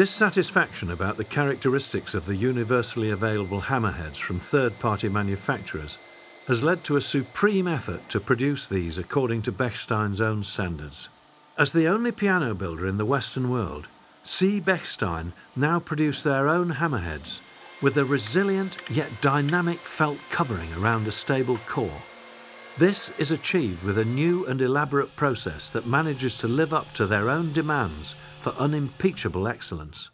Dissatisfaction about the characteristics of the universally available hammerheads from third-party manufacturers has led to a supreme effort to produce these according to Bechstein's own standards. As the only piano builder in the Western world, C. Bechstein now produce their own hammerheads with a resilient yet dynamic felt covering around a stable core. This is achieved with a new and elaborate process that manages to live up to their own demands for unimpeachable excellence.